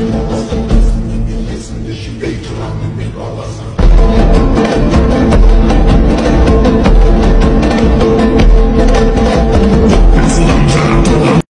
Listen to she beat around.